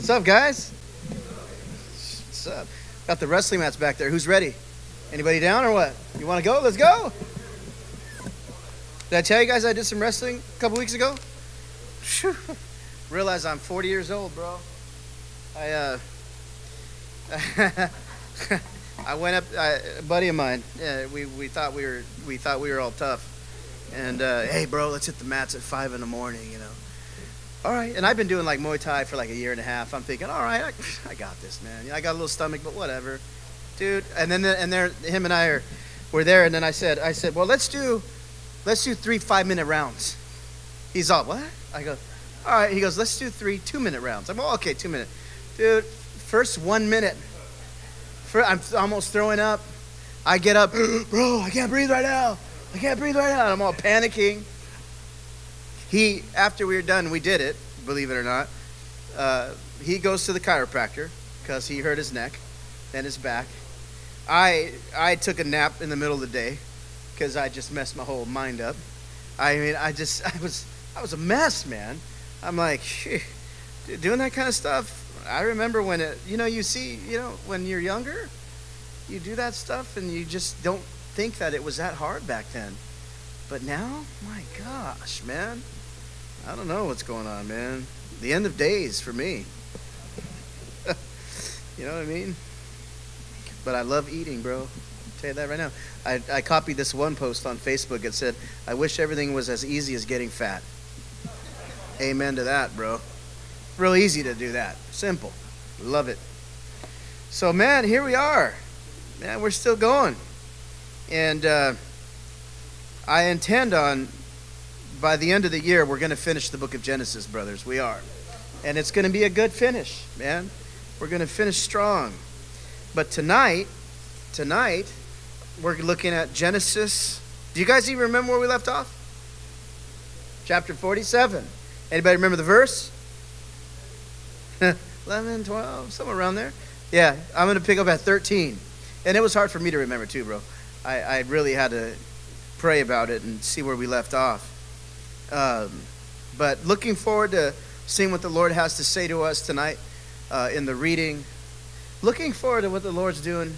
What's up, guys? What's up? Got the wrestling mats back there. Who's ready? Anybody down or what? You want to go? Let's go. Did I tell you guys I did some wrestling a couple weeks ago? Phew. Realize I'm 40 years old, bro. I uh, I went up. I, a buddy of mine. Yeah, we, we thought we were we thought we were all tough. And uh, hey, bro, let's hit the mats at five in the morning. You know. All right. And I've been doing like Muay Thai for like a year and a half. I'm thinking, all right, I, I got this, man. I got a little stomach, but whatever, dude. And then and there, him and I are, were there. And then I said, I said, well, let's do, let's do three five minute rounds. He's all, what? I go, all right. He goes, let's do three two minute rounds. I'm all okay, two minute, dude. First one minute, I'm almost throwing up. I get up, bro. I can't breathe right now. I can't breathe right now. I'm all panicking. He, after we were done, we did it, believe it or not. Uh, he goes to the chiropractor because he hurt his neck and his back. I, I took a nap in the middle of the day because I just messed my whole mind up. I mean, I just, I was, I was a mess, man. I'm like, doing that kind of stuff. I remember when it, you know, you see, you know, when you're younger, you do that stuff and you just don't think that it was that hard back then. But now, my gosh, man. I don't know what's going on, man. The end of days for me. you know what I mean? But I love eating, bro. I'll tell you that right now. I, I copied this one post on Facebook. It said, I wish everything was as easy as getting fat. Amen to that, bro. Real easy to do that. Simple. Love it. So, man, here we are. Man, we're still going. And uh, I intend on, by the end of the year, we're going to finish the book of Genesis, brothers. We are. And it's going to be a good finish, man. We're going to finish strong. But tonight, tonight, we're looking at Genesis. Do you guys even remember where we left off? Chapter 47. Anybody remember the verse? 11, 12, somewhere around there. Yeah, I'm going to pick up at 13. And it was hard for me to remember too, bro. I, I really had to pray about it and see where we left off. Um, but looking forward to seeing what the Lord has to say to us tonight uh, in the reading. Looking forward to what the Lord's doing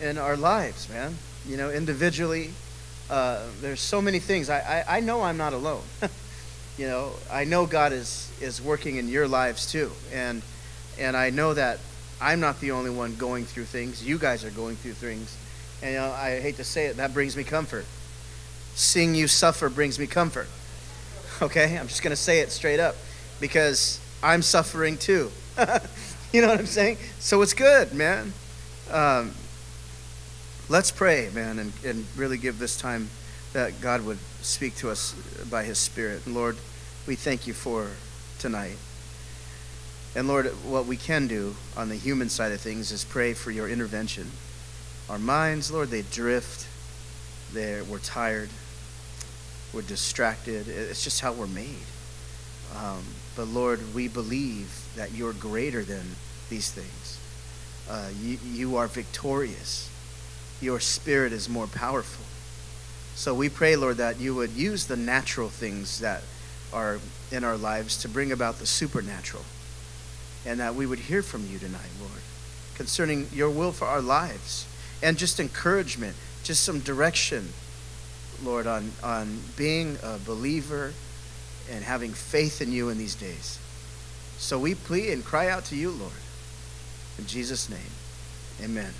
in our lives, man. You know, individually. Uh, there's so many things. I, I, I know I'm not alone. you know, I know God is, is working in your lives too. And, and I know that I'm not the only one going through things. You guys are going through things. And you know, I hate to say it, that brings me comfort. Seeing you suffer brings me comfort. Okay? I'm just going to say it straight up because I'm suffering too. you know what I'm saying? So it's good, man. Um, let's pray, man, and, and really give this time that God would speak to us by His Spirit. And Lord, we thank you for tonight. And Lord, what we can do on the human side of things is pray for your intervention. Our minds, Lord, they drift. They're, we're tired. We're distracted. It's just how we're made. Um, but Lord, we believe that you're greater than these things. Uh, you, you are victorious. Your spirit is more powerful. So we pray, Lord, that you would use the natural things that are in our lives to bring about the supernatural. And that we would hear from you tonight, Lord, concerning your will for our lives and just encouragement, just some direction, Lord, on, on being a believer and having faith in you in these days. So we plead and cry out to you, Lord. In Jesus' name, amen.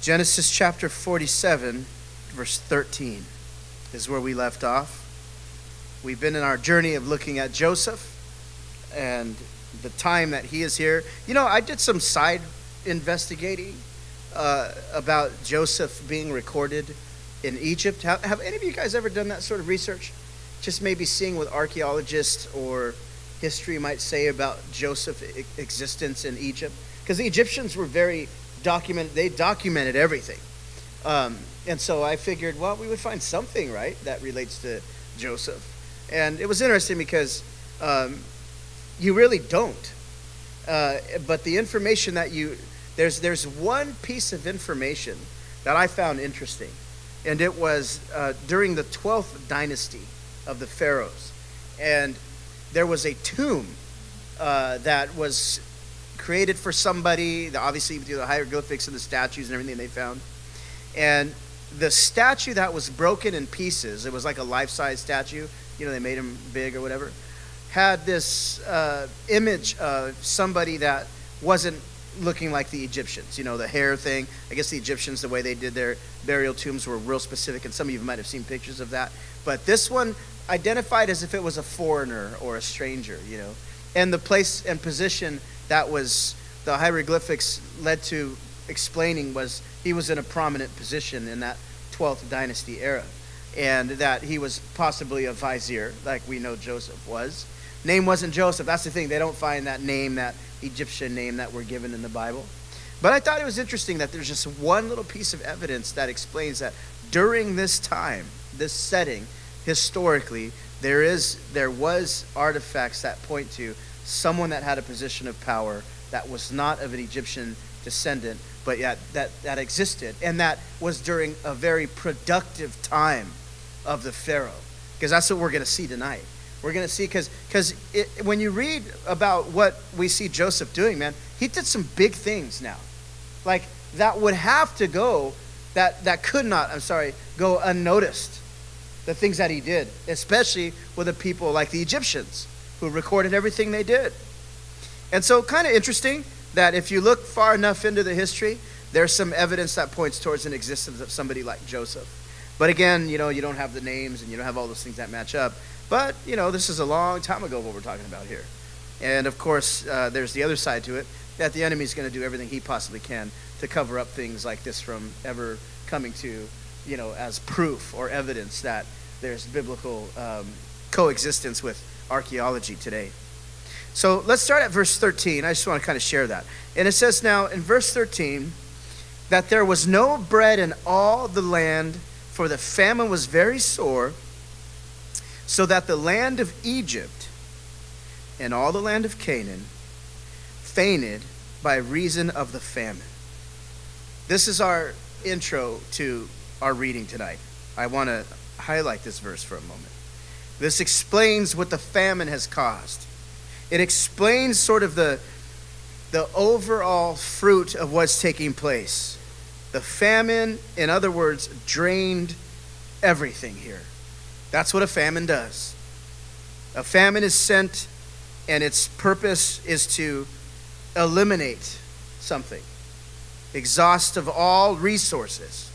Genesis chapter 47, verse 13 is where we left off. We've been in our journey of looking at Joseph and the time that he is here. You know, I did some side investigating uh, about Joseph being recorded in Egypt. Have, have any of you guys ever done that sort of research? Just maybe seeing what archaeologists or history might say about Joseph's existence in Egypt? Because the Egyptians were very documented, they documented everything. Um, and so I figured, well, we would find something, right, that relates to Joseph. And it was interesting because um, you really don't. Uh, but the information that you, there's, there's one piece of information that I found interesting. And it was uh, during the 12th dynasty of the pharaohs. And there was a tomb uh, that was created for somebody, obviously through the hieroglyphics and the statues and everything they found. And the statue that was broken in pieces, it was like a life size statue, you know, they made him big or whatever, had this uh, image of somebody that wasn't looking like the Egyptians. You know, the hair thing. I guess the Egyptians, the way they did their burial tombs were real specific, and some of you might have seen pictures of that. But this one identified as if it was a foreigner or a stranger, you know. And the place and position that was the hieroglyphics led to explaining was he was in a prominent position in that 12th dynasty era. And that he was possibly a vizier, like we know Joseph was. Name wasn't Joseph. That's the thing. They don't find that name, that Egyptian name that we're given in the Bible. But I thought it was interesting that there's just one little piece of evidence that explains that during this time, this setting, historically, there is there was artifacts that point to someone that had a position of power that was not of an Egyptian descendant, but yet that, that existed. And that was during a very productive time of the Pharaoh. Because that's what we're going to see tonight. We're going to see, because when you read about what we see Joseph doing, man, he did some big things now. Like that would have to go, that, that could not, I'm sorry, go unnoticed. The things that he did, especially with the people like the Egyptians who recorded everything they did. And so, kind of interesting that if you look far enough into the history, there's some evidence that points towards an existence of somebody like Joseph. But again, you know, you don't have the names and you don't have all those things that match up. But, you know, this is a long time ago what we're talking about here. And of course, uh, there's the other side to it that the enemy is going to do everything he possibly can to cover up things like this from ever coming to, you know, as proof or evidence that there's biblical um, coexistence with archaeology today. So let's start at verse 13. I just want to kind of share that. And it says now in verse 13 that there was no bread in all the land, for the famine was very sore, so that the land of Egypt and all the land of Canaan fainted by reason of the famine. This is our intro to our reading tonight. I want to highlight this verse for a moment. This explains what the famine has caused. It explains sort of the, the overall fruit of what's taking place. The famine, in other words, drained everything here. That's what a famine does. A famine is sent, and its purpose is to eliminate something, exhaust of all resources.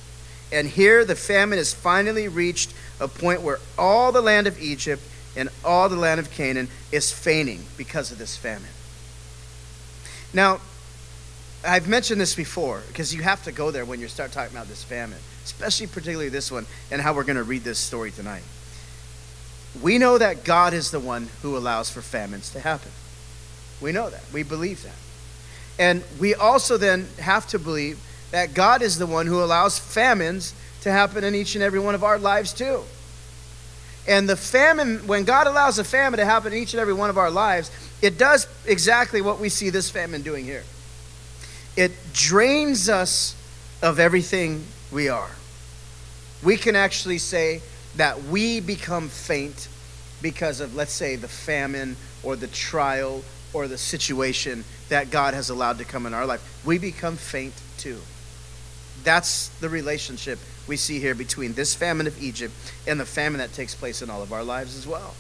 And here the famine has finally reached a point where all the land of Egypt and all the land of Canaan is fainting because of this famine. Now, I've mentioned this before because you have to go there when you start talking about this famine, especially particularly this one and how we're going to read this story tonight. We know that God is the one who allows for famines to happen. We know that. We believe that. And we also then have to believe that God is the one who allows famines to happen in each and every one of our lives too. And the famine, when God allows a famine to happen in each and every one of our lives, it does exactly what we see this famine doing here. It drains us of everything we are. We can actually say that we become faint because of, let's say, the famine or the trial or the situation that God has allowed to come in our life. We become faint too. That's the relationship we see here between this famine of Egypt and the famine that takes place in all of our lives as well.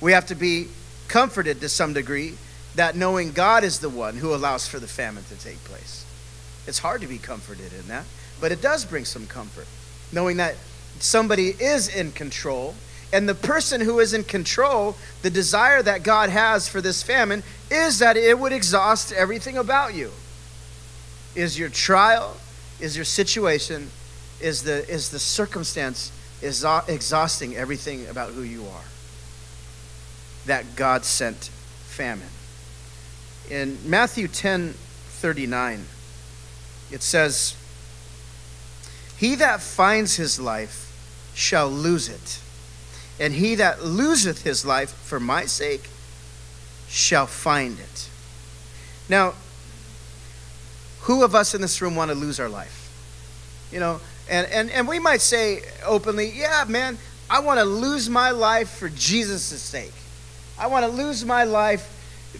We have to be comforted to some degree that knowing God is the one who allows for the famine to take place. It's hard to be comforted in that, but it does bring some comfort knowing that somebody is in control. And the person who is in control, the desire that God has for this famine is that it would exhaust everything about you. Is your trial, is your situation, is the, is the circumstance is exhausting everything about who you are. That God sent famine. In Matthew 10 39, it says, He that finds his life shall lose it, and he that loseth his life for my sake shall find it. Now, who of us in this room want to lose our life? You know, and, and, and we might say openly, yeah, man, I want to lose my life for Jesus' sake. I want to lose my life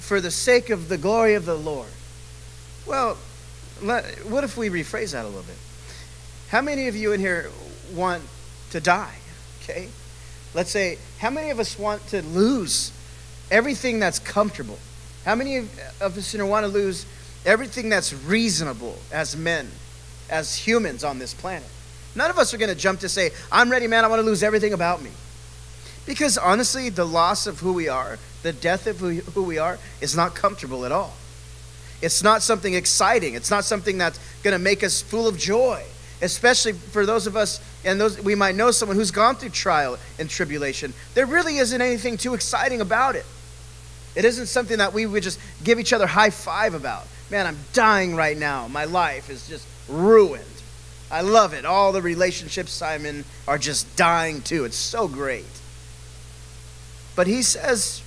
for the sake of the glory of the Lord. Well, let, what if we rephrase that a little bit? How many of you in here want to die? Okay? Let's say, how many of us want to lose everything that's comfortable? How many of us here want to lose everything that's reasonable as men, as humans on this planet? None of us are going to jump to say, I'm ready, man, I want to lose everything about me. Because honestly, the loss of who we are, the death of who we are, is not comfortable at all. It's not something exciting. It's not something that's going to make us full of joy, especially for those of us, and those we might know someone who's gone through trial and tribulation. There really isn't anything too exciting about it. It isn't something that we would just give each other high five about. Man, I'm dying right now. My life is just ruined. I love it. All the relationships I'm in are just dying too. It's so great. But he says,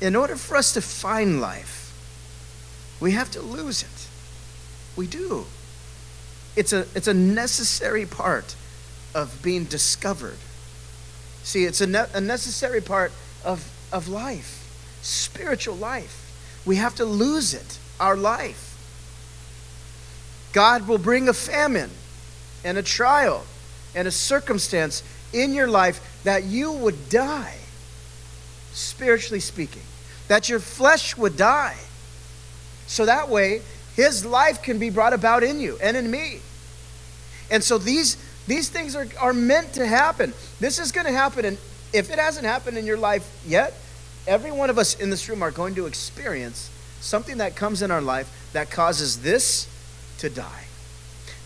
in order for us to find life, we have to lose it. We do. It's a, it's a necessary part of being discovered. See, it's a, ne- a necessary part of, of life, spiritual life. We have to lose it, our life. God will bring a famine and a trial and a circumstance in your life that you would die, spiritually speaking, that your flesh would die. So that way, his life can be brought about in you and in me. And so these, these things are, are meant to happen. This is going to happen. And if it hasn't happened in your life yet, every one of us in this room are going to experience something that comes in our life that causes this to die,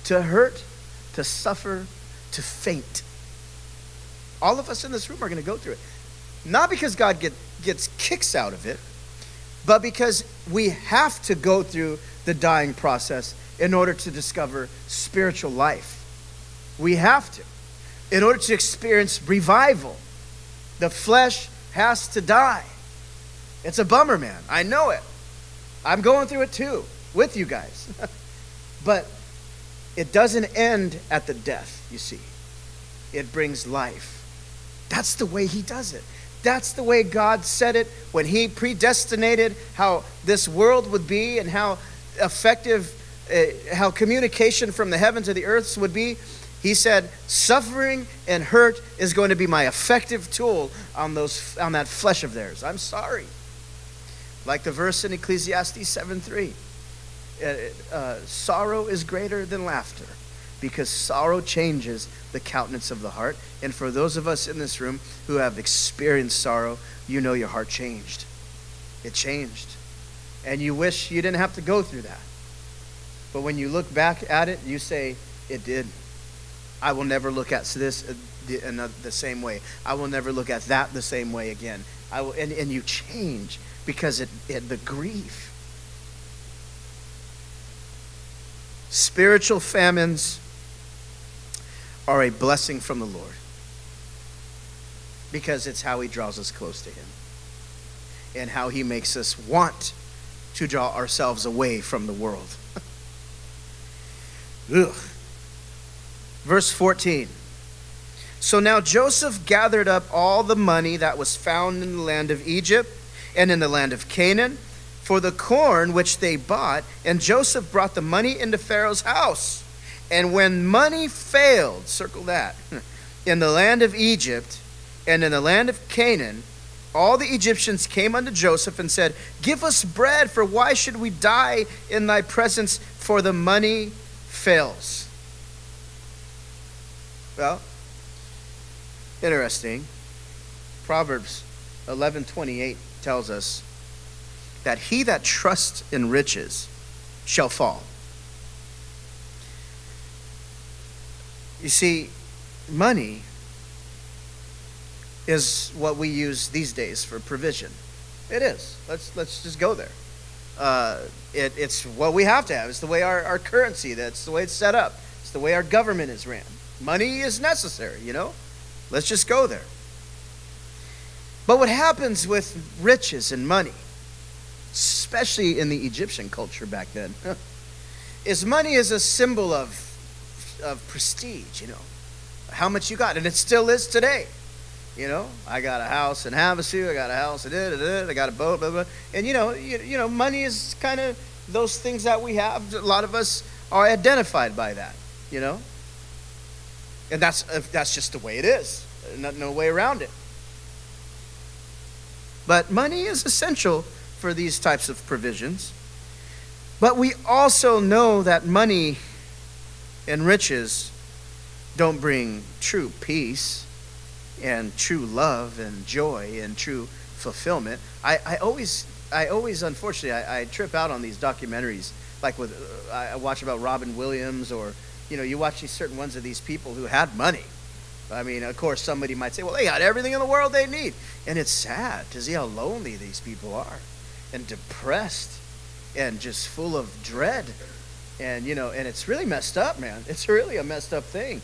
to hurt, to suffer, to faint. All of us in this room are going to go through it. Not because God get, gets kicks out of it, but because we have to go through the dying process in order to discover spiritual life. We have to. In order to experience revival, the flesh has to die. It's a bummer, man. I know it. I'm going through it too with you guys. but it doesn't end at the death, you see. It brings life. That's the way he does it. That's the way God said it when he predestinated how this world would be and how effective, uh, how communication from the heavens to the earths would be. He said, suffering and hurt is going to be my effective tool on, those, on that flesh of theirs. I'm sorry. Like the verse in Ecclesiastes 7 3. Uh, uh, sorrow is greater than laughter because sorrow changes the countenance of the heart. And for those of us in this room who have experienced sorrow, you know your heart changed. It changed. And you wish you didn't have to go through that. But when you look back at it, you say, It did. I will never look at this uh, in uh, the same way. I will never look at that the same way again. I will, and, and you change because it, it the grief Spiritual famines are a blessing from the Lord because it's how He draws us close to Him and how He makes us want to draw ourselves away from the world. Ugh. Verse 14. So now Joseph gathered up all the money that was found in the land of Egypt and in the land of Canaan for the corn which they bought, and Joseph brought the money into Pharaoh's house. And when money failed, circle that, in the land of Egypt and in the land of Canaan, all the Egyptians came unto Joseph and said, Give us bread, for why should we die in thy presence, for the money fails? Well, interesting. Proverbs 11:28 tells us that he that trusts in riches shall fall. You see, money is what we use these days for provision. It is. Let's let's just go there. Uh, it, it's what we have to have. It's the way our, our currency. That's the way it's set up. It's the way our government is ran. Money is necessary. You know. Let's just go there. But what happens with riches and money especially in the Egyptian culture back then, is money is a symbol of, of prestige, you know, how much you got. And it still is today. You know, I got a house in Havasu, I got a house in it, I got a boat, blah, blah. And, you know, you, you know, money is kind of those things that we have. A lot of us are identified by that, you know? And that's, that's just the way it is. No, no way around it. But money is essential for these types of provisions. But we also know that money and riches don't bring true peace and true love and joy and true fulfillment. I, I always, I always, unfortunately, I, I trip out on these documentaries, like with, uh, I watch about Robin Williams or, you know, you watch these certain ones of these people who had money. I mean, of course, somebody might say, well, they got everything in the world they need. And it's sad to see how lonely these people are and depressed and just full of dread. And, you know, and it's really messed up, man. It's really a messed up thing.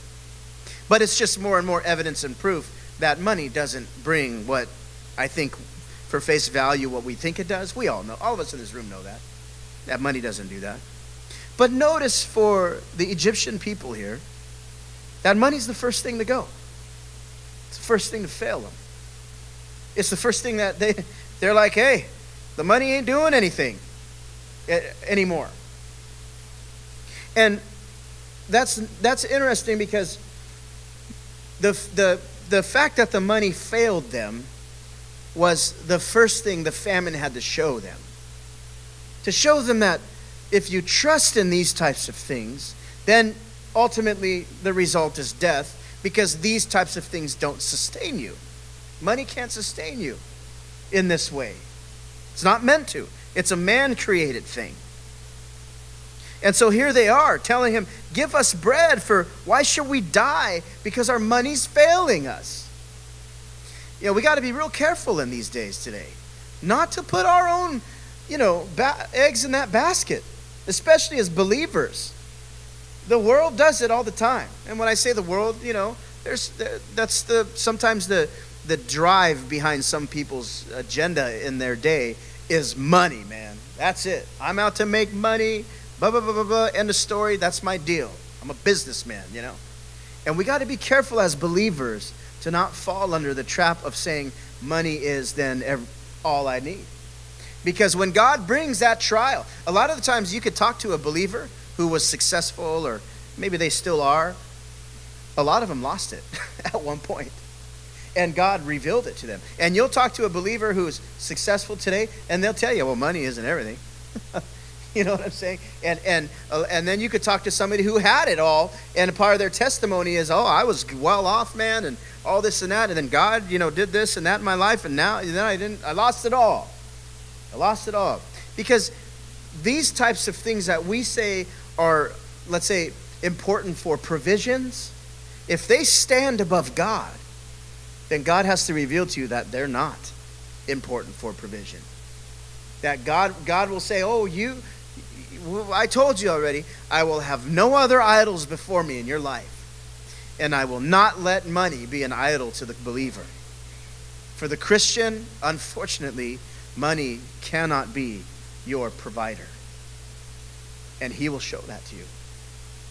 But it's just more and more evidence and proof that money doesn't bring what I think for face value what we think it does. We all know, all of us in this room know that. That money doesn't do that. But notice for the Egyptian people here, that money's the first thing to go. It's the first thing to fail them. It's the first thing that they they're like, "Hey, the money ain't doing anything eh, anymore." And that's that's interesting because the the the fact that the money failed them was the first thing the famine had to show them. To show them that if you trust in these types of things, then ultimately the result is death because these types of things don't sustain you. Money can't sustain you in this way. It's not meant to, it's a man created thing. And so here they are telling him, Give us bread, for why should we die? Because our money's failing us. You know, we got to be real careful in these days today not to put our own, you know, ba- eggs in that basket, especially as believers. The world does it all the time. And when I say the world, you know, there's that's the sometimes the the drive behind some people's agenda in their day is money, man. That's it. I'm out to make money blah, blah, blah, blah, blah, end of story. That's my deal. I'm a businessman, you know? And we got to be careful as believers to not fall under the trap of saying money is then all I need. Because when God brings that trial, a lot of the times you could talk to a believer who was successful or maybe they still are. A lot of them lost it at one. And God revealed it to them. And you'll talk to a believer who's successful today, and they'll tell you, well, money isn't everything. You know what I'm saying? And and uh, and then you could talk to somebody who had it all, and part of their testimony is, "Oh, I was well off, man, and all this and that, and then God, you know, did this and that in my life, and now then I didn't, I lost it all. I lost it all because these types of things that we say are, let's say, important for provisions, if they stand above God, then God has to reveal to you that they're not important for provision that God God will say, "Oh, you I told you already, I will have no other idols before me in your life. And I will not let money be an idol to the believer. For the Christian, unfortunately, money cannot be your provider. And he will show that to you.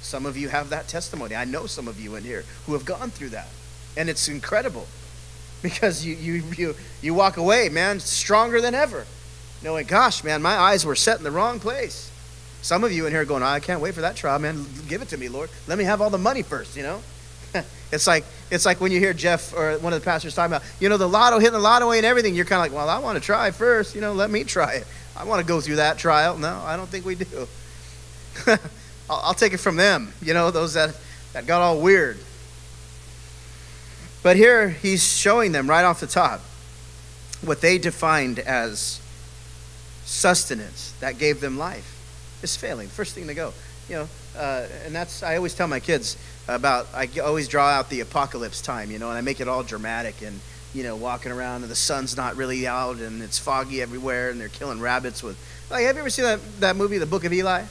Some of you have that testimony. I know some of you in here who have gone through that. And it's incredible because you, you, you, you walk away, man, stronger than ever. Knowing, gosh, man, my eyes were set in the wrong place. Some of you in here going, I can't wait for that trial, man. Give it to me, Lord. Let me have all the money first, you know? it's like it's like when you hear Jeff or one of the pastors talking about, you know, the lotto, hitting the lotto way and everything. You're kind of like, well, I want to try first. You know, let me try it. I want to go through that trial. No, I don't think we do. I'll, I'll take it from them, you know, those that, that got all weird. But here he's showing them right off the top what they defined as sustenance that gave them life is failing. First thing to go. You know, uh, and that's I always tell my kids about. I always draw out the apocalypse time. You know, and I make it all dramatic and you know walking around and the sun's not really out and it's foggy everywhere and they're killing rabbits with. Like, have you ever seen that that movie, The Book of Eli?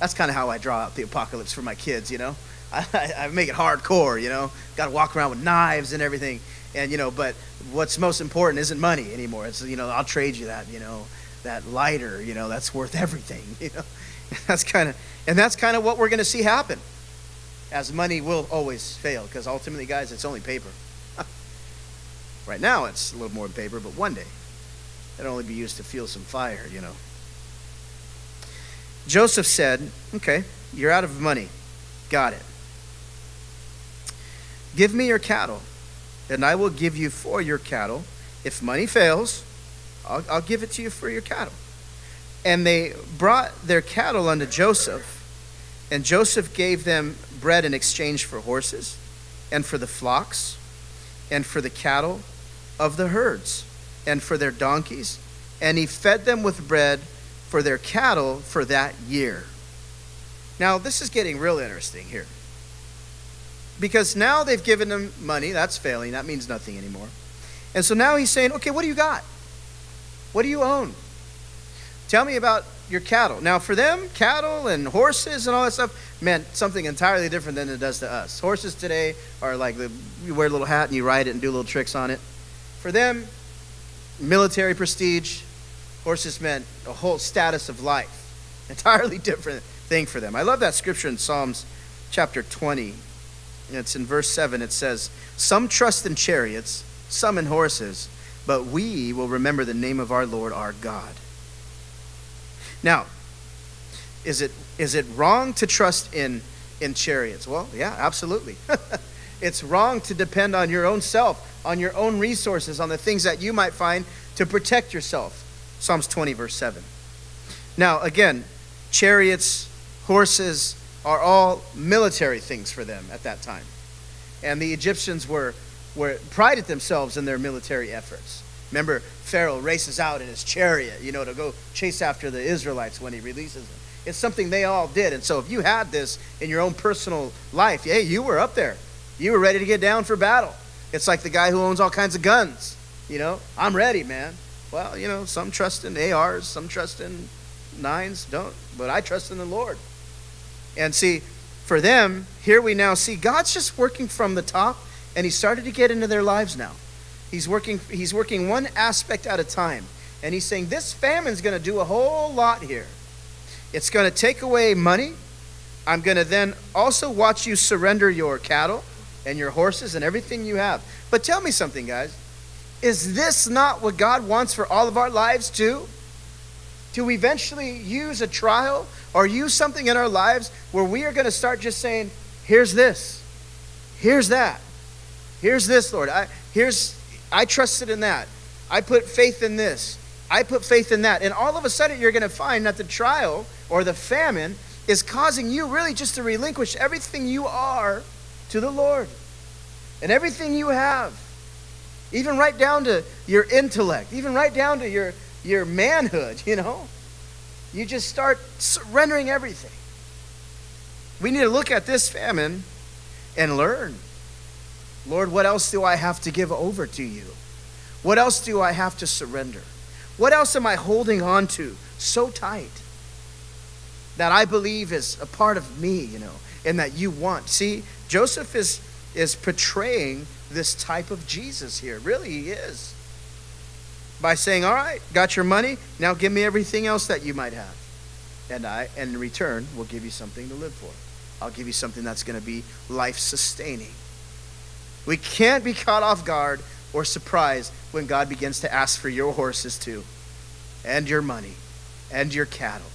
That's kind of how I draw out the apocalypse for my kids. You know, I, I make it hardcore. You know, got to walk around with knives and everything. And you know, but what's most important isn't money anymore. It's you know, I'll trade you that. You know that lighter, you know, that's worth everything, you know. That's kind of, and that's kind of what we're going to see happen. As money will always fail, because ultimately, guys, it's only paper. Right now, it's a little more paper, but one day, it'll only be used to fuel some fire, you know. Joseph said, Okay, you're out of money. Got it. Give me your cattle, and I will give you for your cattle. If money fails, I'll, I'll give it to you for your cattle. And they brought their cattle unto Joseph, and Joseph gave them bread in exchange for horses, and for the flocks, and for the cattle of the herds, and for their donkeys. And he fed them with bread for their cattle for that year. Now, this is getting real interesting here. Because now they've given them money. That's failing. That means nothing anymore. And so now he's saying, okay, what do you got? What do you own? Tell me about your cattle. Now, for them, cattle and horses and all that stuff meant something entirely different than it does to us. Horses today are like the, you wear a little hat and you ride it and do little tricks on it. For them, military prestige, horses meant a whole status of life. Entirely different thing for them. I love that scripture in Psalms chapter 20. It's in verse 7. It says, Some trust in chariots, some in horses, but we will remember the name of our Lord our God. Now, is it, is it wrong to trust in, in chariots? Well, yeah, absolutely. it's wrong to depend on your own self, on your own resources, on the things that you might find to protect yourself. Psalms 20, verse 7. Now, again, chariots, horses are all military things for them at that time. And the Egyptians were, were prided themselves in their military efforts. Remember, Pharaoh races out in his chariot, you know, to go chase after the Israelites when he releases them. It's something they all did. And so if you had this in your own personal life, hey, you were up there. You were ready to get down for battle. It's like the guy who owns all kinds of guns. You know, I'm ready, man. Well, you know, some trust in ARs, some trust in nines, don't, but I trust in the Lord. And see, for them, here we now see God's just working from the top, and He started to get into their lives now. He's working, he's working one aspect at a time. And he's saying, This famine's going to do a whole lot here. It's going to take away money. I'm going to then also watch you surrender your cattle and your horses and everything you have. But tell me something, guys. Is this not what God wants for all of our lives, too? To eventually use a trial or use something in our lives where we are going to start just saying, Here's this, here's that, here's this, Lord. I, here's I trusted in that. I put faith in this. I put faith in that. And all of a sudden, you're going to find that the trial or the famine is causing you really just to relinquish everything you are to the Lord and everything you have, even right down to your intellect, even right down to your, your manhood, you know. You just start surrendering everything. We need to look at this famine and learn Lord, what else do I have to give over to you? What else do I have to surrender? What else am I holding on to so tight that I believe is a part of me, you know, and that you want? See, Joseph is, is portraying this type of Jesus here. Really, he is. By saying, All right, got your money, now give me everything else that you might have. And I, and in return, will give you something to live for. I'll give you something that's going to be life sustaining. We can't be caught off guard or surprised when God begins to ask for your horses too, and your money, and your cattle.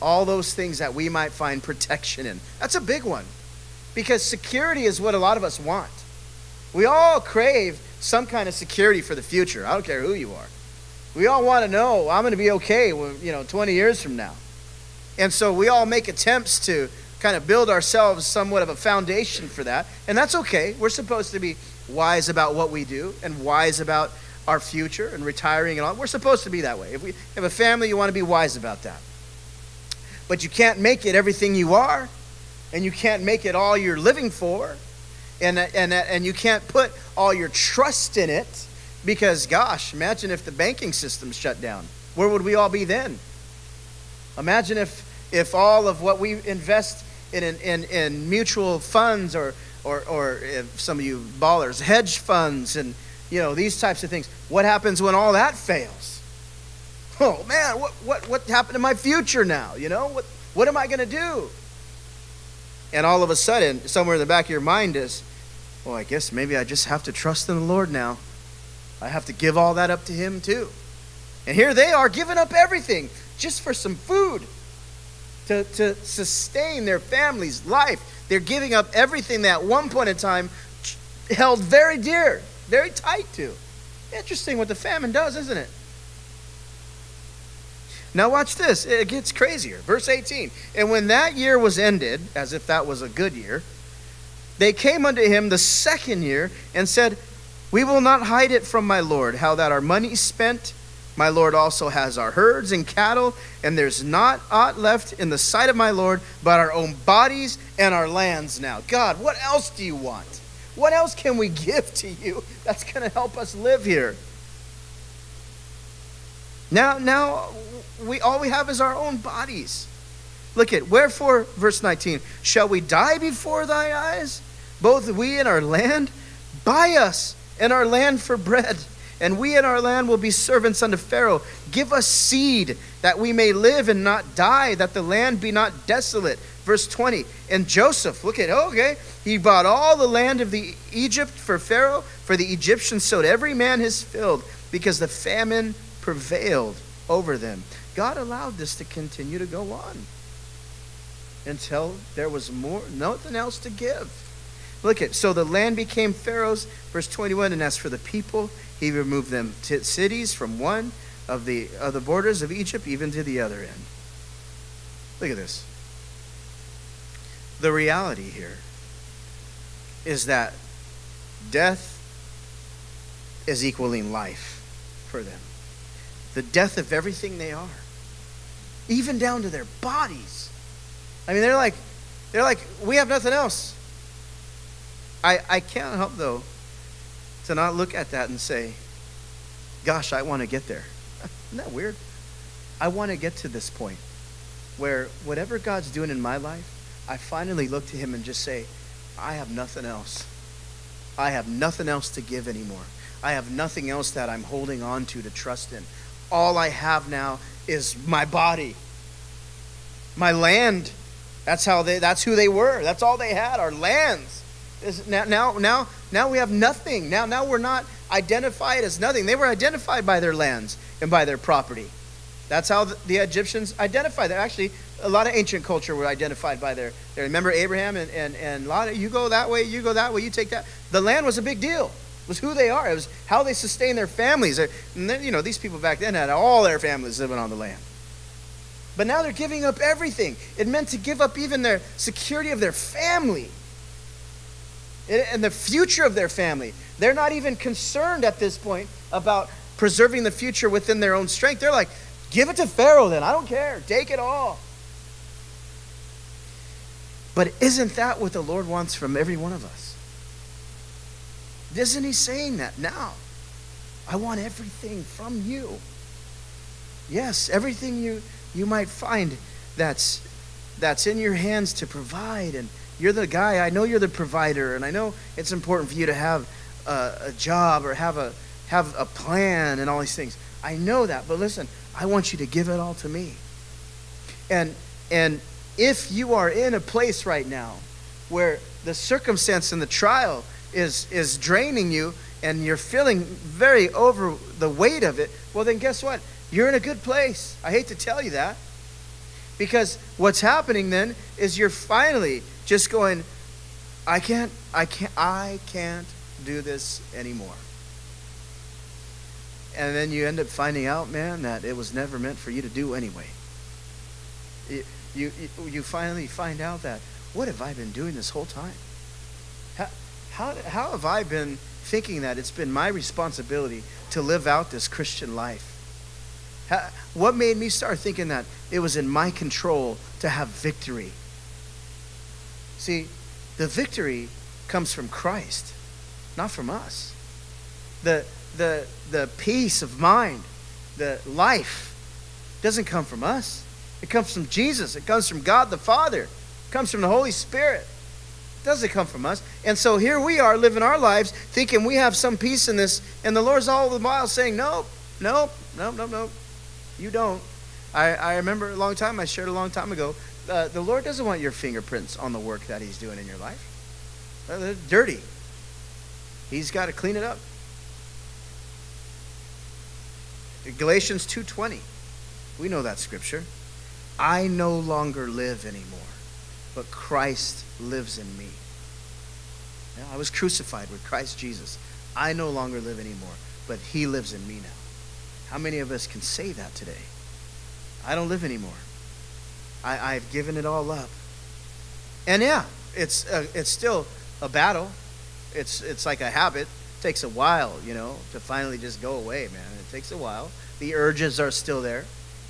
All those things that we might find protection in. That's a big one because security is what a lot of us want. We all crave some kind of security for the future. I don't care who you are. We all want to know I'm going to be okay, when, you know, 20 years from now. And so we all make attempts to kind of build ourselves somewhat of a foundation for that. And that's okay. We're supposed to be wise about what we do and wise about our future and retiring and all. We're supposed to be that way. If we have a family, you want to be wise about that. But you can't make it everything you are, and you can't make it all you're living for, and, and, and you can't put all your trust in it because, gosh, imagine if the banking system shut down. Where would we all be then? Imagine if, if all of what we invest in, in, in mutual funds or, or, or some of you ballers, hedge funds and, you know, these types of things. What happens when all that fails? Oh, man, what, what, what happened to my future now? You know, what, what am I going to do? And all of a sudden, somewhere in the back of your mind is, well, I guess maybe I just have to trust in the Lord now. I have to give all that up to him too. And here they are giving up everything just for some food to, to sustain their family's life. They're giving up everything that at one point in time held very dear, very tight to. Interesting what the famine does, isn't it? Now, watch this. It gets crazier. Verse 18. And when that year was ended, as if that was a good year, they came unto him the second year and said, We will not hide it from my Lord, how that our money spent. My Lord also has our herds and cattle, and there's not aught left in the sight of my Lord but our own bodies and our lands now. God, what else do you want? What else can we give to you that's going to help us live here? Now, now we all we have is our own bodies. Look at wherefore, verse 19, shall we die before thy eyes? Both we and our land? Buy us and our land for bread, and we and our land will be servants unto Pharaoh. Give us seed that we may live and not die, that the land be not desolate. Verse 20. And Joseph, look at, okay, he bought all the land of the Egypt for Pharaoh, for the Egyptians sowed every man his field, because the famine prevailed over them. God allowed this to continue to go on until there was more nothing else to give. Look at so the land became Pharaoh's, verse 21, and as for the people, he removed them to cities from one of the of the borders of Egypt even to the other end. Look at this. The reality here is that death is equaling life for them the death of everything they are, even down to their bodies. I mean, they're like, they're like, we have nothing else. I, I can't help, though, to not look at that and say, gosh, I want to get there. Isn't that weird? I want to get to this point where whatever God's doing in my life, I finally look to Him and just say, I have nothing else. I have nothing else to give anymore. I have nothing else that I'm holding on to to trust in all I have now is my body, my land. That's how they. That's who they were. That's all they had. Our lands. Now, now, now, now we have nothing. Now, now we're not identified as nothing. They were identified by their lands and by their property. That's how the, Egyptians identified them. Actually, a lot of ancient culture were identified by their. their remember Abraham and, and, and Lot? Of you go that way, you go that way, you take that. The land was a big deal It was who they are. It was how they sustain their families. And then, you know, these people back then had all their families living on the land. But now they're giving up everything. It meant to give up even their security of their family and the future of their family. They're not even concerned at this point about preserving the future within their own strength. They're like, give it to Pharaoh then. I don't care. Take it all. But isn't that what the Lord wants from every one of us? Isn't he saying that now? I want everything from you. Yes, everything you, you might find that's, that's in your hands to provide. And you're the guy, I know you're the provider, and I know it's important for you to have a, a job or have a, have a plan and all these things. I know that, but listen, I want you to give it all to me. And, and if you are in a place right now where the circumstance and the trial is, is draining you and you're feeling very over the weight of it, well, then guess what? You're in a good place. I hate to tell you that. Because what's happening then is you're finally just going, I can't, I can't, I can't do this anymore. And then you end up finding out, man, that it was never meant for you to do anyway. You, you, you finally find out that, what have I been doing this whole time? how, how how have I been thinking that it's been my responsibility to live out this Christian life? How, what made me start thinking that it was in my control to have victory? See, the victory comes from Christ, not from us. The, the, the peace of mind, the life, doesn't come from us. It comes from Jesus. It comes from God the Father. It comes from the Holy Spirit It doesn't come from us. And so here we are living our lives thinking we have some peace in this, and the Lord's all the while saying, Nope, nope, nope, nope, nope. You don't. I, I remember a long time, I shared a long time ago, uh, the Lord doesn't want your fingerprints on the work that He's doing in your life. Uh, they're dirty. He's got to clean it up. Galatians 2:20. We know that scripture. I no longer live anymore, but Christ lives in me. I was crucified with Christ Jesus. I no longer live anymore, but he lives in me now. How many of us can say that today? I don't live anymore. I, I've given it all up. And yeah, it's, uh, it's still a battle. It's, it's like a habit. It takes a while, you know, to finally just go away, man. It takes a while. The urges are still there.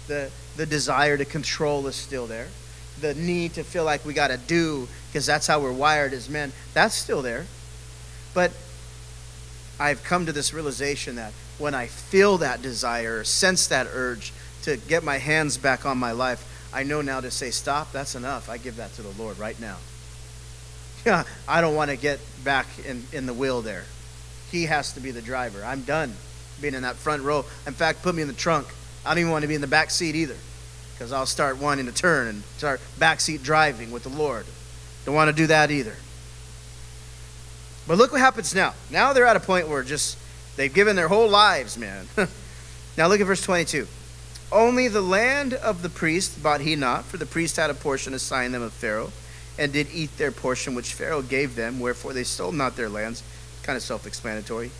The, the desire to control is still there. The need to feel like we got to do, because that's how we're wired as men, that's still there. But I've come to this realization that when I feel that desire, sense that urge to get my hands back on my life, I know now to say, stop, that's enough. I give that to the Lord right now. Yeah, I don't want to get back in, in the wheel there. He has to be the driver. I'm done being in that front row. In fact, put me in the trunk. I don't even want to be in the back seat either because I'll start wanting to turn and start backseat driving with the Lord. Don't want to do that either. But look what happens now. Now they're at a point where just they've given their whole lives, man. now look at verse 22. Only the land of the priest bought he not, for the priest had a portion assigned them of Pharaoh, and did eat their portion which Pharaoh gave them, wherefore they stole not their lands. Kind of self explanatory.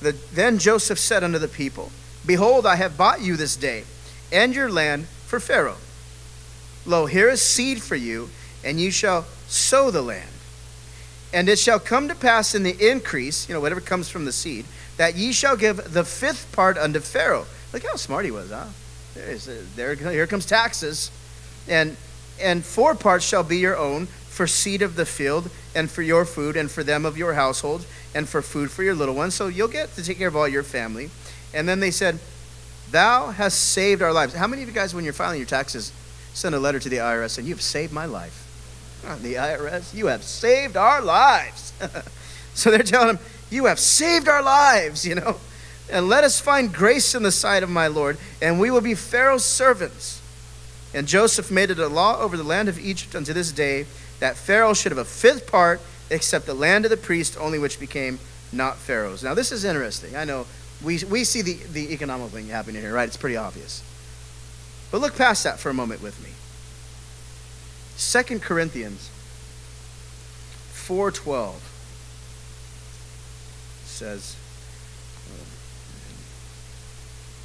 The, then Joseph said unto the people, Behold, I have bought you this day, and your land for Pharaoh. Lo, here is seed for you, and you shall sow the land. And it shall come to pass in the increase, you know, whatever comes from the seed, that ye shall give the fifth part unto Pharaoh. Look how smart he was, huh? There, here comes taxes. And, and four parts shall be your own for seed of the field, and for your food, and for them of your household, and for food for your little ones. So you'll get to take care of all your family. And then they said, Thou hast saved our lives. How many of you guys, when you're filing your taxes, send a letter to the IRS and you've saved my life? the IRS, you have saved our lives. so they're telling him, You have saved our lives, you know. And let us find grace in the sight of my Lord, and we will be Pharaoh's servants. And Joseph made it a law over the land of Egypt unto this day that Pharaoh should have a fifth part, except the land of the priest, only which became not Pharaoh's. Now, this is interesting. I know we, we see the, the economical thing happening here, right? It's pretty obvious. But look past that for a moment with me. Second Corinthians 4.12 says, oh,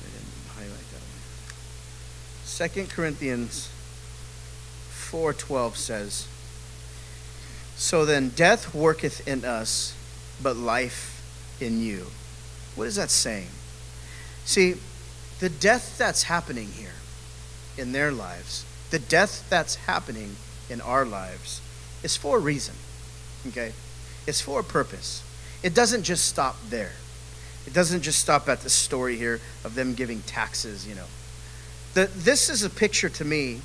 I didn't highlight that one. Second Corinthians 4.12 says, So then death worketh in us, but life in you. What is that saying? See, the death that's happening here in their lives, the death that's happening in our lives is for a reason. Okay? It's for a purpose. It doesn't just stop there. It doesn't just stop at the story here of them giving taxes, you know. The, this is a picture to me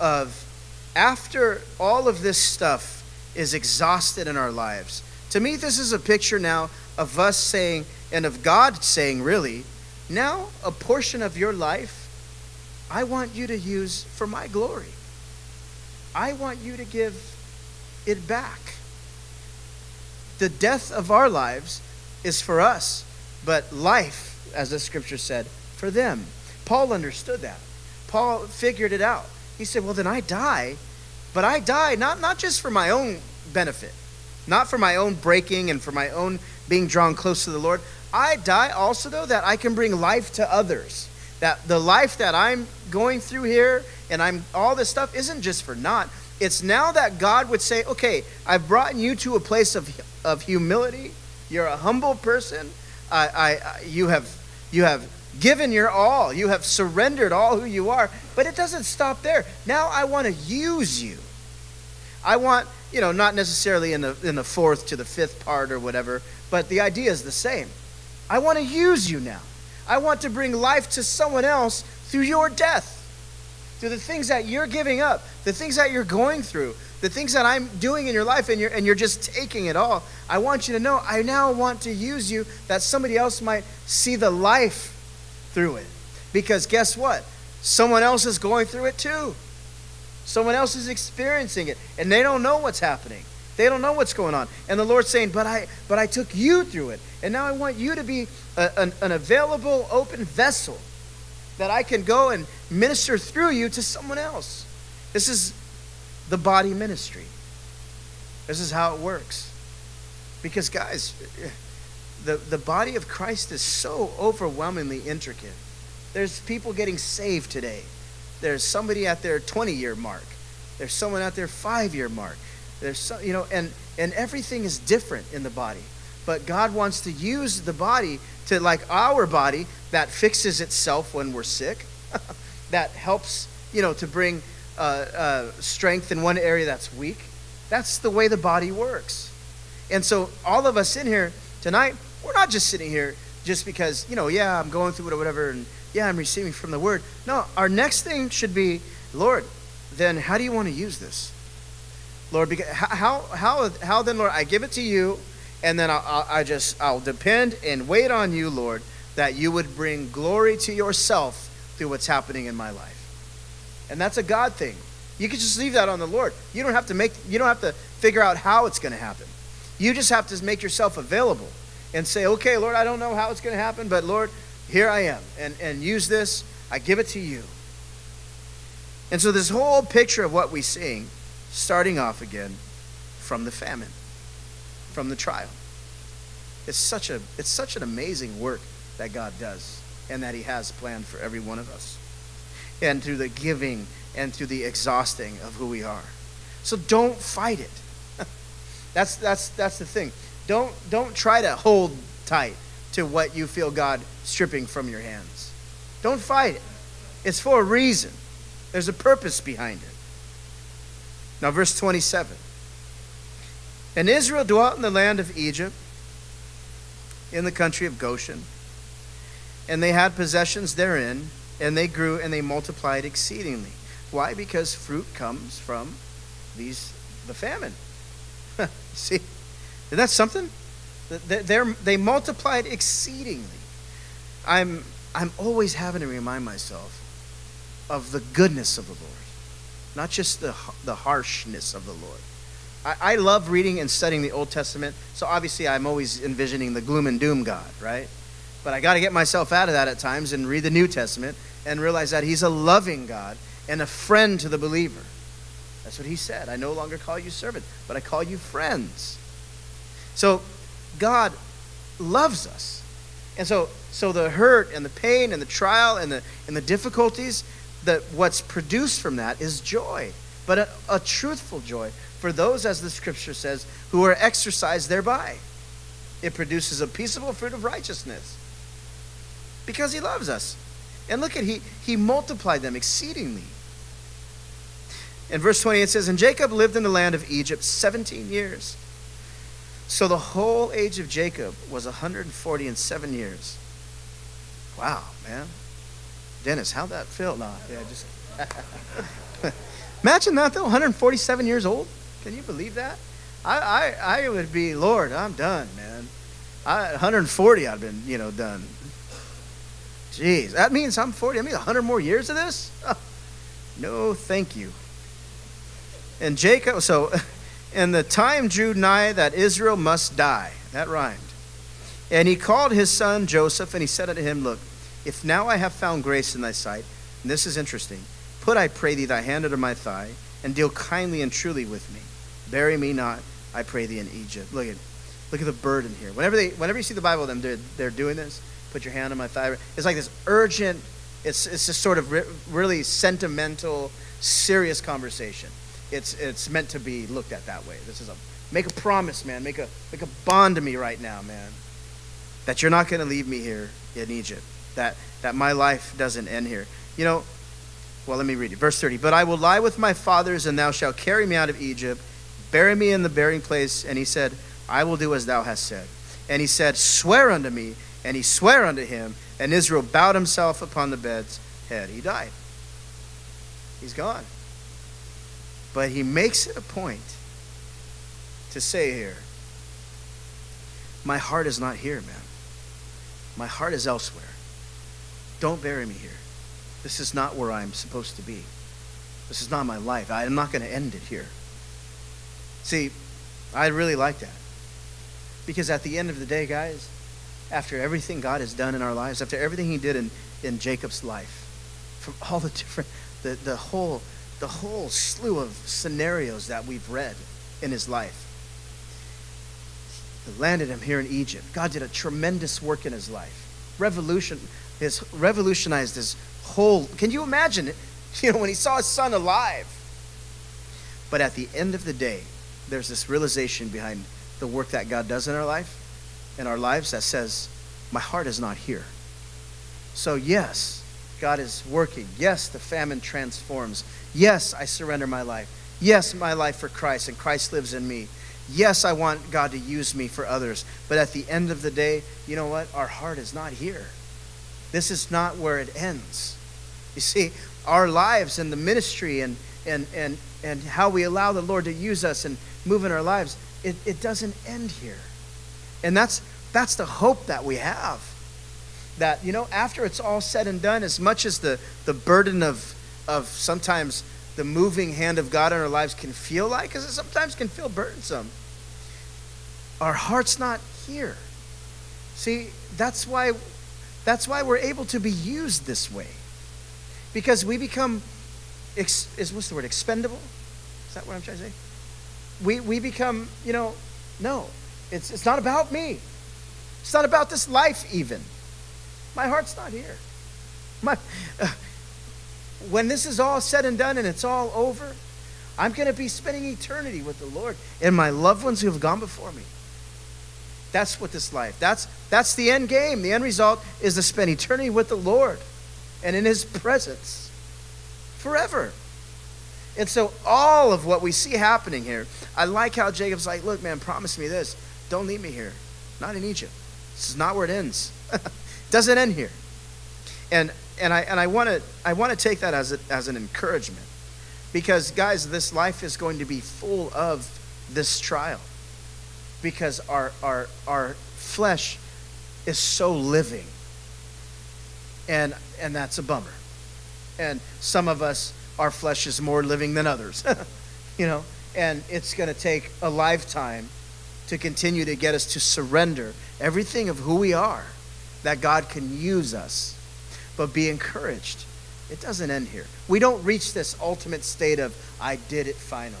of after all of this stuff is exhausted in our lives. To me, this is a picture now of us saying, and of God saying, really, now a portion of your life I want you to use for my glory. I want you to give it back. The death of our lives is for us, but life, as the scripture said, for them. Paul understood that. Paul figured it out. He said, Well, then I die, but I die not, not just for my own benefit, not for my own breaking and for my own being drawn close to the Lord. I die also, though, that I can bring life to others. That the life that I'm going through here and I'm all this stuff isn't just for naught. It's now that God would say, okay, I've brought you to a place of, of humility. You're a humble person. I, I, you, have, you have given your all. You have surrendered all who you are. But it doesn't stop there. Now I want to use you. I want, you know, not necessarily in the, in the fourth to the fifth part or whatever, but the idea is the same. I want to use you now. I want to bring life to someone else through your death, through the things that you're giving up, the things that you're going through, the things that I'm doing in your life, and you're, and you're just taking it all. I want you to know I now want to use you that somebody else might see the life through it. Because guess what? Someone else is going through it too. Someone else is experiencing it, and they don't know what's happening. They don't know what's going on. And the Lord's saying, But I but I took you through it. And now I want you to be a, an, an available, open vessel that I can go and minister through you to someone else. This is the body ministry. This is how it works. Because, guys, the, the body of Christ is so overwhelmingly intricate. There's people getting saved today. There's somebody at their 20 year mark. There's someone at their five year mark. There's so, you know, and, and everything is different in the body. But God wants to use the body to, like our body, that fixes itself when we're sick, that helps, you know, to bring uh, uh, strength in one area that's weak. That's the way the body works. And so, all of us in here tonight, we're not just sitting here just because, you know, yeah, I'm going through it or whatever, and yeah, I'm receiving from the word. No, our next thing should be, Lord, then how do you want to use this? Lord, because how, how, how then, Lord, I give it to you, and then I'll, I just, I'll depend and wait on you, Lord, that you would bring glory to yourself through what's happening in my life. And that's a God thing. You can just leave that on the Lord. You don't have to make, you don't have to figure out how it's going to happen. You just have to make yourself available and say, okay, Lord, I don't know how it's going to happen, but Lord, here I am. And, and use this. I give it to you. And so, this whole picture of what we sing, starting off again from the famine, from the trial. It's such, a, it's such an amazing work that God does and that He has planned for every one of us. And through the giving and through the exhausting of who we are. So don't fight it. that's, that's, that's the thing. Don't, don't try to hold tight to what you feel God stripping from your hands. Don't fight it. It's for a reason. There's a purpose behind it. Now, verse 27. And Israel dwelt in the land of Egypt, in the country of Goshen, and they had possessions therein, and they grew and they multiplied exceedingly. Why? Because fruit comes from these the famine. See, is that something? They're, they multiplied exceedingly. I'm, I'm always having to remind myself of the goodness of the Lord, not just the, the harshness of the Lord. I, I love reading and studying the Old Testament, so obviously I'm always envisioning the gloom and doom God, right? But I got to get myself out of that at times and read the New Testament and realize that He's a loving God and a friend to the believer. That's what He said. I no longer call you servant, but I call you friends. So God loves us. And so, so the hurt and the pain and the trial and the, and the difficulties, that what's produced from that is joy, but a, a truthful joy for those, as the scripture says, who are exercised thereby. It produces a peaceable fruit of righteousness because he loves us. And look at he he multiplied them exceedingly. In verse 20 it says, And Jacob lived in the land of Egypt 17 years. So the whole age of Jacob was 140 and seven years. Wow, man. Dennis, how'd that feel? No, yeah, just imagine that though, 147 years old. Can you believe that? I, I, I would be, Lord, I'm done, man. I, 140, I've been, you know, done. Jeez, that means I'm 40. I mean, 100 more years of this? No, thank you. And Jacob, so And the time drew nigh that Israel must die. That rhymed. And he called his son Joseph, and he said unto him, Look, if now I have found grace in thy sight, and this is interesting, put, I pray thee, thy hand under my thigh, and deal kindly and truly with me. Bury me not, I pray thee, in Egypt. Look at, look at the burden here. Whenever, they, whenever you see the Bible, them they're, they're doing this. Put your hand on my thigh. It's like this urgent, it's, it's this sort of re- really sentimental, serious conversation it's it's meant to be looked at that way. This is a make a promise, man. Make a make a bond to me right now, man. That you're not going to leave me here in Egypt. That that my life doesn't end here. You know, well, let me read it. Verse 30. But I will lie with my fathers, and thou shalt carry me out of Egypt, bury me in the burying place. And he said, I will do as thou hast said. And he said, Swear unto me. And he sware unto him. And Israel bowed himself upon the bed's head. He died. He's gone. But he makes it a point to say here, My heart is not here, man. My heart is elsewhere. Don't bury me here. This is not where I'm supposed to be. This is not my life. I'm not going to end it here. See, I really like that. Because at the end of the day, guys, after everything God has done in our lives, after everything He did in, in Jacob's life, from all the different, the, the whole, the whole slew of scenarios that we've read in his life. He landed him here in Egypt. God did a tremendous work in his life. Revolution, his revolutionized his whole. Can you imagine it? You know, when he saw his son alive. But at the end of the day, there's this realization behind the work that God does in our life, in our lives, that says, My heart is not here. So, yes, God is working. Yes, the famine transforms. Yes, I surrender my life. Yes, my life for Christ, and Christ lives in me. Yes, I want God to use me for others. But at the end of the day, you know what? Our heart is not here. This is not where it ends. You see, our lives and the ministry and, and, and, and how we allow the Lord to use us and move in our lives, it, it doesn't end here. And that's, that's the hope that we have. That, you know, after it's all said and done, as much as the, the burden of, of sometimes the moving hand of God in our lives can feel like, because it sometimes can feel burdensome, our heart's not here. See, that's why, that's why we're able to be used this way. Because we become ex, is what's the word? Expendable? Is that what i'm trying to say? We we become you know no it's it's not about me. It's not about this life even my heart's not here my uh, when this is all said and done and it's all over i'm going to be spending eternity with the lord and my loved ones who have gone before me that's what this life that's that's the end game the end result is to spend eternity with the lord and in his presence forever. And so, all of what we see happening here, I like how Jacob's like, Look, man, promise me this. Don't leave me here. Not in Egypt. This is not where it ends. doesn't end here. And, and I, and I want to I wanna take that as, a, as an encouragement. Because, guys, this life is going to be full of this trial. Because our, our, our flesh is so living and and that's a bummer. And some of us, our flesh is more living than others, you know, and it's going to take a lifetime to continue to get us to surrender everything of who we are, that God can use us. But be encouraged. It doesn't end here. We don't reach this ultimate state of, I did it finally.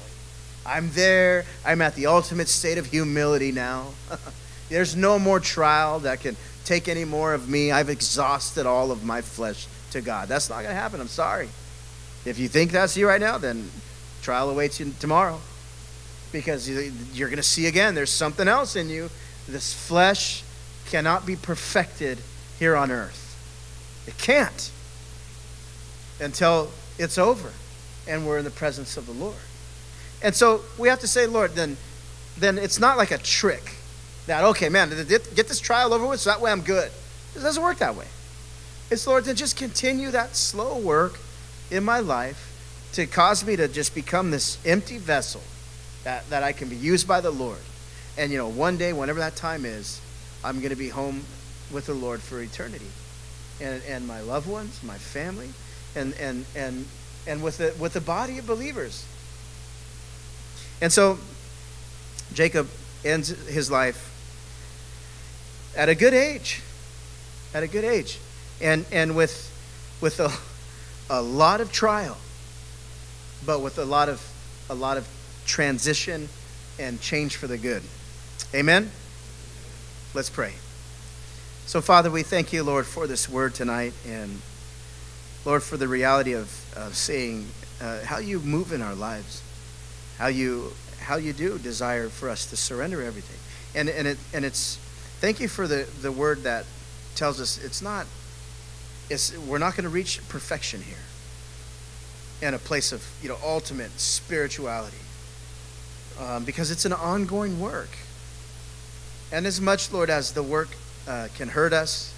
I'm there. I'm at the ultimate state of humility now. There's no more trial that can take any more of me. I've exhausted all of my flesh to God. That's not going to happen. I'm sorry. If you think that's you right now, then trial awaits you tomorrow. Because you're going to see again, there's something else in you. This flesh cannot be perfected here on earth. It can't until it's over and we're in the presence of the Lord. And so we have to say, Lord, then, then it's not like a trick that, okay, man, get this trial over with so that way I'm good. It doesn't work that way. It's, Lord, then just continue that slow work in my life to cause me to just become this empty vessel that, that I can be used by the Lord. And, you know, one day, whenever that time is, I'm going to be home with the Lord for eternity. And, and my loved ones, my family, and, and, and, and with, the, with the body of believers. And so Jacob ends his life at a good age. At a good age. And, and with, with a, a lot of trial, but with a lot of, a lot of transition and change for the good. Amen? Let's pray. So, Father, we thank you, Lord, for this word tonight, and Lord, for the reality of, of seeing uh, how you move in our lives, how you how you do desire for us to surrender everything, and and it and it's thank you for the, the word that tells us it's not, it's, we're not going to reach perfection here and a place of you know ultimate spirituality um, because it's an ongoing work and as much lord as the work uh, can hurt us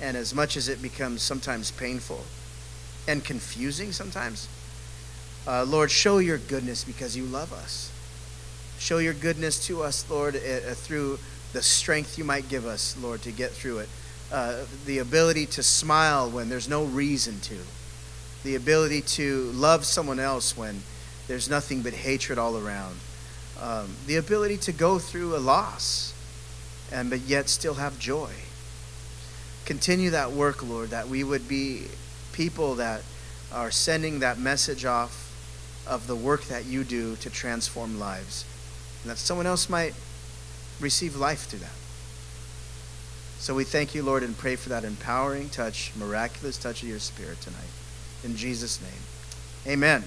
and as much as it becomes sometimes painful and confusing sometimes uh, lord show your goodness because you love us show your goodness to us lord uh, through the strength you might give us, Lord, to get through it. Uh, the ability to smile when there's no reason to. The ability to love someone else when there's nothing but hatred all around. Um, the ability to go through a loss and but yet still have joy. Continue that work, Lord, that we would be people that are sending that message off of the work that you do to transform lives. And that someone else might receive life through that. So we thank you, Lord, and pray for that empowering touch, miraculous touch of your spirit tonight. In Jesus' name. Amen.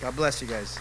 God bless you guys.